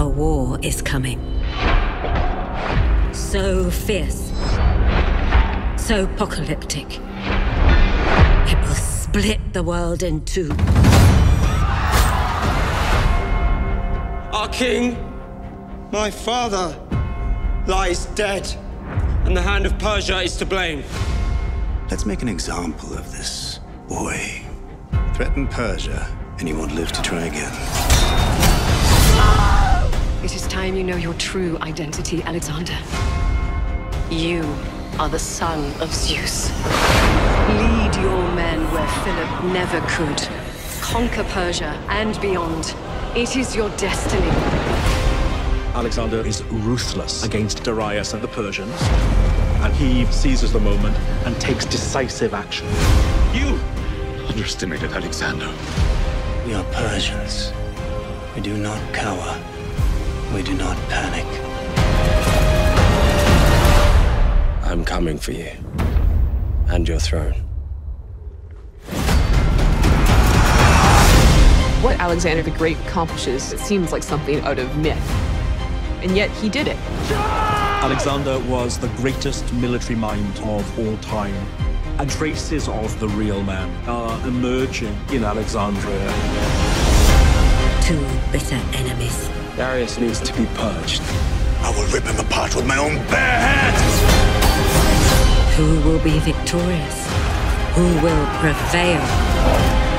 A war is coming. So fierce. So apocalyptic. It will split the world in two. Our king, my father, lies dead, and the hand of Persia is to blame. Let's make an example of this boy. Threaten Persia, and he won't live to try again. It is time you know your true identity, Alexander. You are the son of Zeus. Lead your men where Philip never could. Conquer Persia and beyond. It is your destiny. Alexander is ruthless against Darius and the Persians, and he seizes the moment and takes decisive action. You underestimated Alexander. We are Persians. We do not cower. We do not panic. I'm coming for you. And your throne. What Alexander the Great accomplishes, it seems like something out of myth. And yet he did it. Alexander was the greatest military mind of all time. And traces of the real man are emerging in Alexandria. Two bitter enemies. Darius needs to be purged. I will rip him apart with my own bare hands! Who will be victorious? Who will prevail?